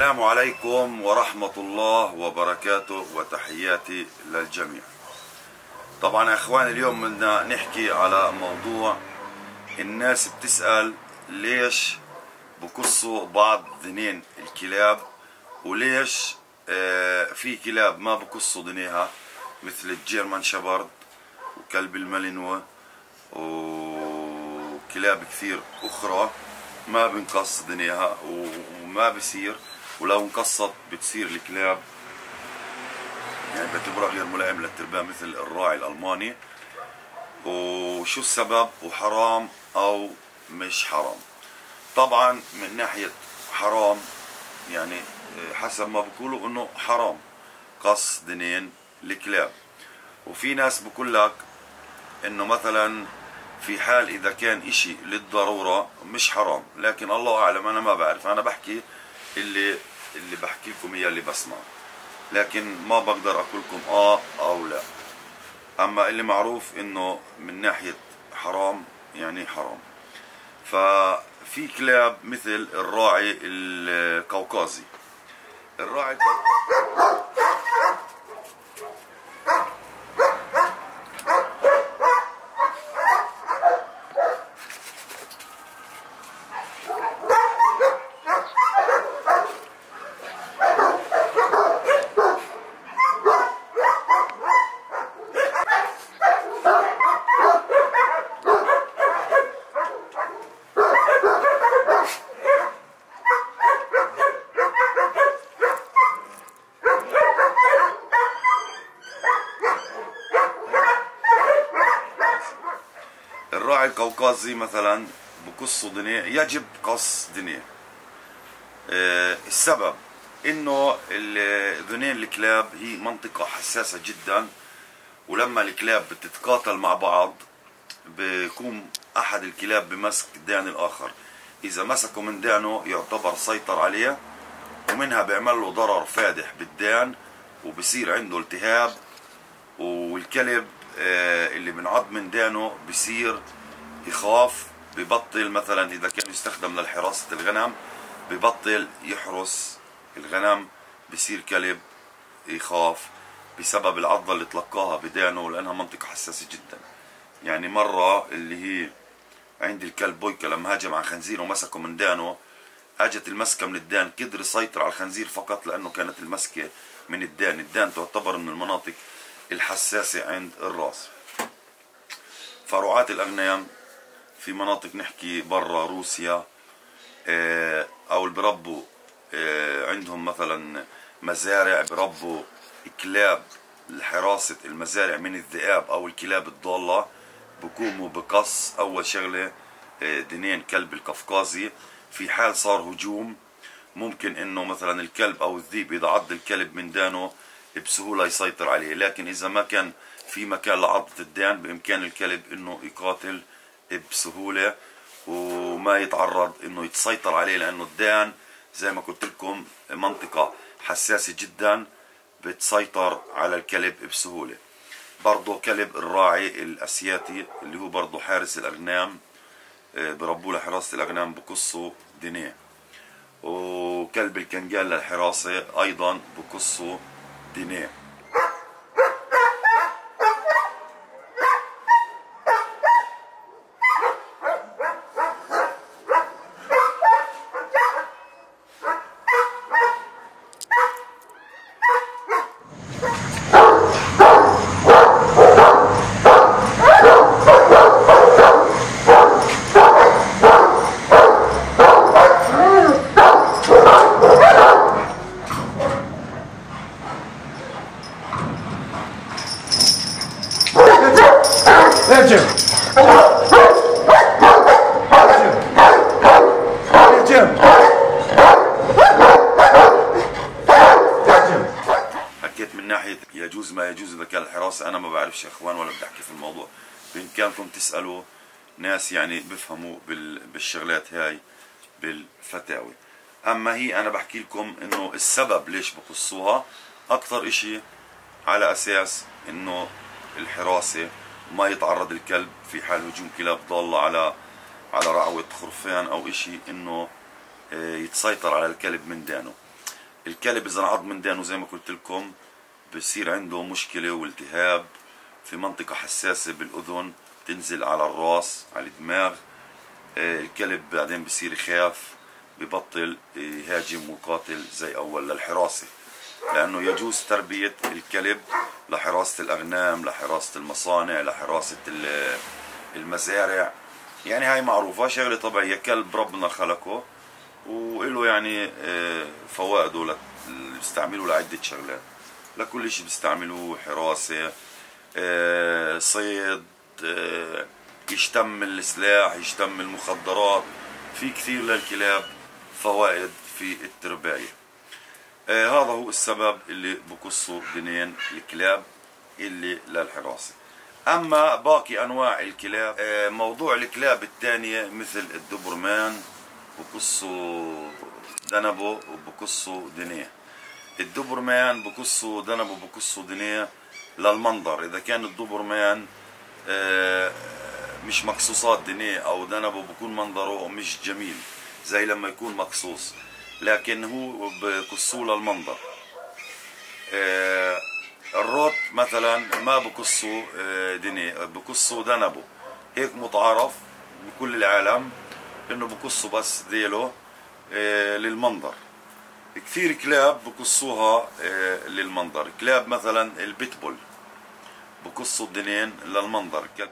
السلام عليكم ورحمة الله وبركاته وتحياتي للجميع. طبعا يا إخوان اليوم بدنا نحكي على موضوع الناس بتسأل ليش بقصوا بعض ذنين الكلاب وليش آه، في كلاب ما بقصوا ذنيها مثل الجيرمان شابرد وكلب المالينوا وكلاب كثير أخرى ما بنقص دنياها وما بصير ولو انقصت بتصير الكلاب. يعني بعتبرها غير ملائم للتربية مثل الراعي الألماني. وشو السبب؟ وحرام أو مش حرام. طبعا من ناحية حرام يعني حسب ما بقولوا إنه حرام قص دنين الكلاب. وفي ناس بقول لك إنه مثلا في حال إذا كان إشي للضرورة مش حرام. لكن الله أعلم أنا ما بعرف. أنا بحكي اللي اللي بحكي لكم اياه اللي بسمع. لكن ما بقدر أقول لكم آه أو لا. أما اللي معروف إنه من ناحية حرام يعني حرام. ففي كلاب مثل الراعي القوقازي الراعي القوقازي القوقازي مثلا بقصوا دنيا يجب قص دنيا. آه، السبب إنه ال- ذنين الكلاب هي منطقة حساسة جدا ولما الكلاب بتتقاتل مع بعض بيقوم أحد الكلاب بمسك دان الآخر. إذا مسكه من دانه يعتبر سيطر عليه ومنها بيعمل له ضرر فادح بالدان وبصير عنده التهاب والكلب آه، اللي بنعض من دانه بصير يخاف ببطل مثلا إذا كان يستخدم لحراسة الغنم ببطل يحرس الغنم بصير كلب يخاف بسبب العضة اللي تلقاها بدانه لأنها منطقة حساسة جدا. يعني مرة اللي هي عند الكلب بويكا لما هاجم على خنزير ومسكه من دانه أجت المسكة من الدان قدر يسيطر على الخنزير فقط لأنه كانت المسكة من الدان. الدان تعتبر من المناطق الحساسة عند الراس. فرعاة الاغنام في مناطق نحكي برا روسيا آه، أو اللي بربوا آه، عندهم مثلا مزارع بربوا كلاب لحراسة المزارع من الذئاب أو الكلاب الضالة بقوموا بقص أول شغلة آه، دنين كلب القفقازي. في حال صار هجوم ممكن إنه مثلا الكلب أو الذيب إذا عض الكلب من دانه بسهولة يسيطر عليه. لكن إذا ما كان في مكان لعضة الدان بإمكان الكلب إنه يقاتل بسهولة وما يتعرض إنه يتسيطر عليه لأنه الدان زي ما قلت لكم منطقة حساسة جدا بتسيطر على الكلب بسهولة. برضه كلب الراعي الأسياتي اللي هو برضه حارس الأغنام آه، بربوه لحراسة الأغنام بقصوا دينية. وكلب الكنجال للحراسة أيضا بقصوا دينية. حكيت من ناحية يجوز ما يجوز إذا كان الحراسة أنا ما بعرفش يا إخوان ولا بدي أحكي في الموضوع. بإمكانكم تسألوا ناس يعني بفهموا بال- بالشغلات هاي بالفتاوي أما هي أنا بحكي لكم إنه السبب ليش بقصوها أكثر إشي على أساس إنه الحراسة ما يتعرض الكلب في حال هجوم كلاب ضالة على على رعوة خرفان أو إشي إنه آه، يتسيطر على الكلب من دانه. الكلب إذا انعض من دانه زي ما قلت لكم بصير عنده مشكلة والتهاب في منطقة حساسة بالأذن تنزل على الراس على الدماغ. آه، الكلب بعدين بصير يخاف ببطل يهاجم ويقاتل زي أول للحراسة. لأنه يجوز تربية الكلب لحراسة الأغنام لحراسة المصانع لحراسة المزارع. يعني هاي معروفة شغلة طبيعية. كلب ربنا خلقه وله يعني آه، فوائده بيستعملوا لعدة شغلات. لكل شيء بيستعملوه حراسة آه، صيد آه، يشتم السلاح يشتم المخدرات. في كثير للكلاب فوائد في الترباية آه هذا هو السبب اللي بقصوا دنين الكلاب اللي للحراسة أما باقي أنواع الكلاب آه موضوع الكلاب الثانية مثل الدبرمان بقصوا دنبه وبقصوا دنيه الدبرمان بقصوا دنبه بقصوا دنيه للمنظر. إذا كان الدبرمان آه مش مقصوصات دنيه أو دنبه بكون منظره مش جميل زي لما يكون مقصوص. لكن هو بقصوه للمنظر آه الروت مثلا ما بقصوا آه دني بقصوا دنبه هيك متعارف بكل العالم إنه بقصوا بس ديله آه للمنظر. كثير كلاب بقصوها للمنظر. كلاب مثلا البيتبول بقصوا الدنين للمنظر. كلب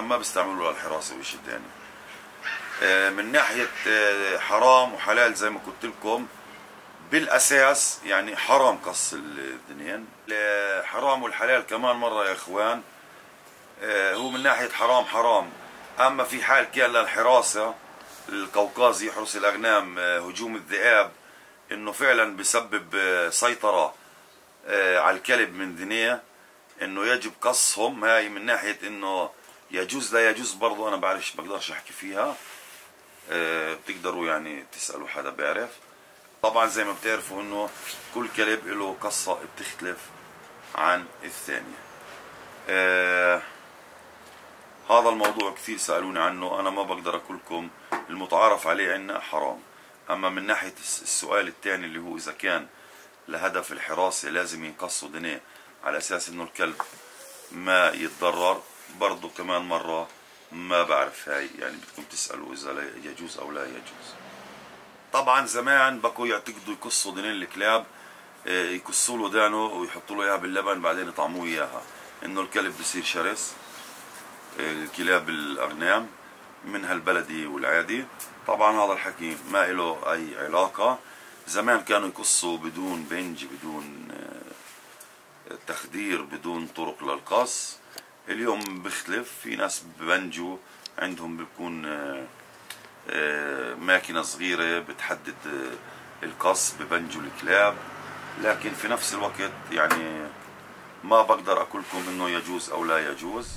ما بيستعملوا للحراسه وشيء ثاني آه، من ناحية آه، حرام وحلال زي ما قلت لكم بالأساس يعني حرام قص الاثنين. الحرام والحلال كمان مرة يا إخوان آه، هو من ناحية حرام حرام. أما في حال كان للحراسة القوقازي يحرس الأغنام هجوم الذئاب إنه فعلا بسبب سيطرة على الكلب من ذنيه. إنه يجب قصهم هاي من ناحية إنه يجوز لا يجوز برضو أنا بعرفش بقدرش أحكي فيها. أه بتقدروا يعني تسألوا حدا بيعرف. طبعا زي ما بتعرفوا إنه كل كلب له قصة بتختلف عن الثانية. أه هذا الموضوع كثير سألوني عنه أنا ما بقدر لكم المتعارف عليه عنا حرام. أما من ناحية السؤال الثاني اللي هو إذا كان لهدف الحراسة لازم ينقصوا دنيه على أساس إنه الكلب ما يتضرر. برضو كمان مرة ما بعرف هاي يعني بدكم تسألوا لا يجوز أو لا يجوز. طبعا زمان بقوا يعتقدوا يقصوا دنين الكلاب آه، يكسوا له دانه ويحطوا له إياها باللبن بعدين يطعموه إياها. إنه الكلب بصير شرس آه، الكلاب الأغنام منها البلدي والعادي. طبعا هذا الحكي ما له أي علاقة. زمان كانوا يقصوا بدون بنج بدون آه، تخدير بدون طرق للقص. اليوم بيختلف في ناس ببنجو عندهم بيكون آه، آه، ماكينة صغيرة بتحدد آه، القص ببنجو الكلاب. لكن في نفس الوقت يعني ما بقدر أقول لكم إنه يجوز أو لا يجوز.